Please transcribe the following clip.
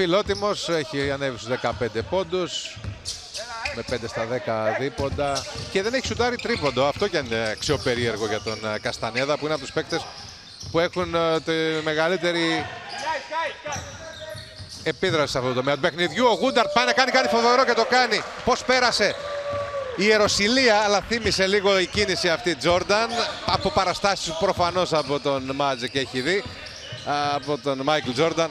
Φιλότιμος έχει ανέβει στους 15 πόντους με 5 στα 10 δίποντα και δεν έχει σουτάρει τρίποντο. Αυτό και είναι αξιοπερίεργο για τον ε, Καστανέδα που είναι από τους παίκτες που έχουν ε, τη μεγαλύτερη επίδραση σε αυτό το τομέα του παιχνιδιού. Ο Γούνταρτ πάνε, κάνει, κάτι φοβερό και το κάνει. Πώς πέρασε η Ιεροσιλία, αλλά θύμισε λίγο η κίνηση αυτή Τζόρνταν. Από παραστάσεις προφανώς από τον Μάτζεκ έχει δει. Από τον Μάικλ Τζόρνταν.